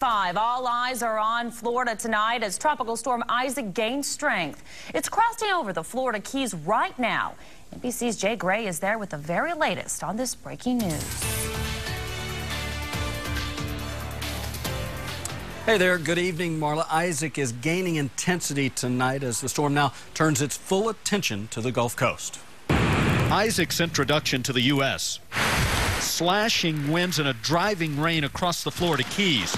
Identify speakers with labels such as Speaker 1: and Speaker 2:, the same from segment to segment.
Speaker 1: Five. All eyes are on Florida tonight as Tropical Storm Isaac gains strength. It's crossing over the Florida Keys right now. NBC's Jay Gray is there with the very latest on this breaking news.
Speaker 2: Hey there, good evening, Marla. Isaac is gaining intensity tonight as the storm now turns its full attention to the Gulf Coast.
Speaker 3: Isaac's introduction to the U.S. Slashing winds and a driving rain across the Florida Keys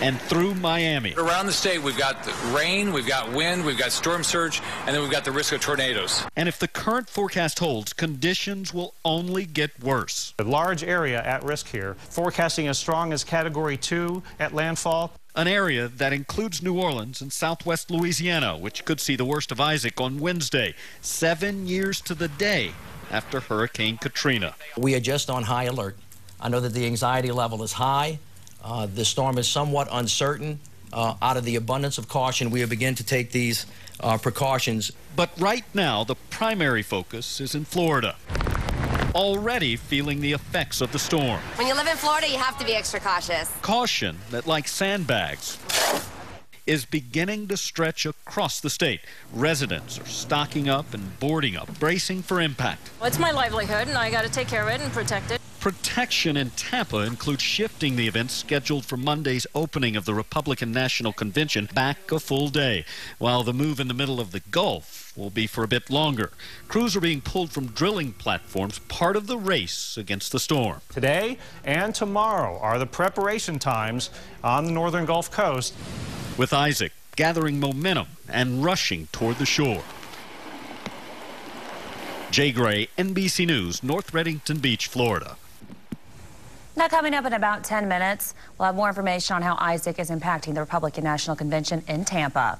Speaker 3: and through Miami.
Speaker 4: Around the state, we've got rain, we've got wind, we've got storm surge, and then we've got the risk of tornadoes.
Speaker 3: And if the current forecast holds, conditions will only get worse.
Speaker 5: A large area at risk here, forecasting as strong as Category 2 at landfall.
Speaker 3: An area that includes New Orleans and southwest Louisiana, which could see the worst of Isaac on Wednesday, seven years to the day after Hurricane Katrina.
Speaker 6: We are just on high alert. I know that the anxiety level is high. Uh, the storm is somewhat uncertain. Uh, out of the abundance of caution, we have begun to take these uh, precautions.
Speaker 3: But right now, the primary focus is in Florida. Already feeling the effects of the storm.
Speaker 7: When you live in Florida, you have to be extra cautious.
Speaker 3: Caution that, like sandbags, is beginning to stretch across the state. Residents are stocking up and boarding up, bracing for impact.
Speaker 8: Well, it's my livelihood, and I got to take care of it and protect it.
Speaker 3: Protection in Tampa includes shifting the event scheduled for Monday's opening of the Republican National Convention back a full day, while the move in the middle of the Gulf will be for a bit longer. Crews are being pulled from drilling platforms, part of the race against the storm.
Speaker 5: Today and tomorrow are the preparation times on the northern Gulf Coast.
Speaker 3: With Isaac gathering momentum and rushing toward the shore. Jay Gray, NBC News, North Redington Beach, Florida.
Speaker 1: Now, coming up in about 10 minutes, we'll have more information on how Isaac is impacting the Republican National Convention in Tampa.